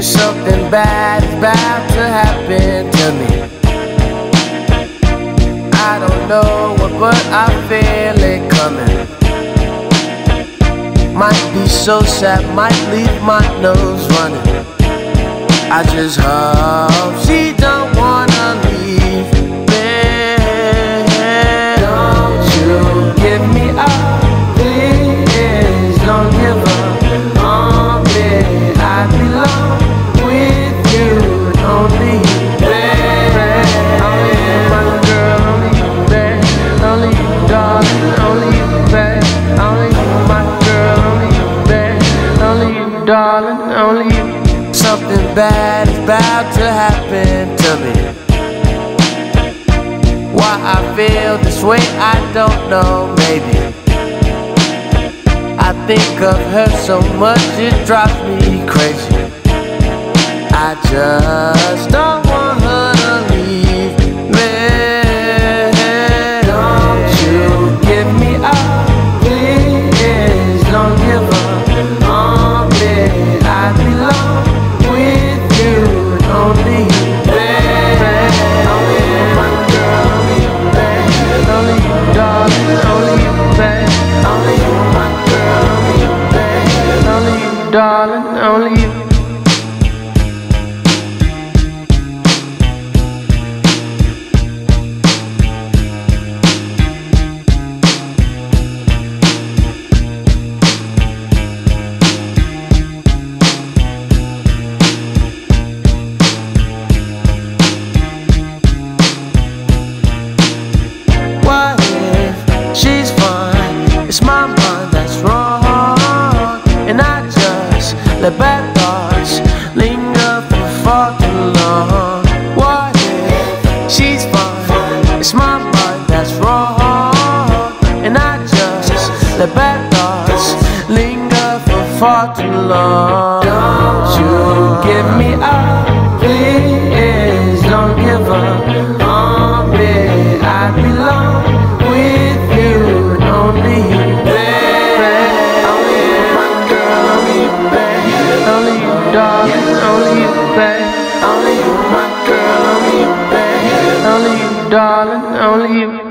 something bad is about to happen to me. I don't know what, but I feel it coming. Might be so sad, might leave my nose running. I just hope. darling, only you. Something bad is about to happen to me. Why I feel this way, I don't know, maybe. I think of her so much, it drives me crazy. I just darling, only you. bad thoughts linger for far too long. Don't you give me up, please don't give up on me. I belong with you. Only you, only my girl, only you. Only you, darling, only you.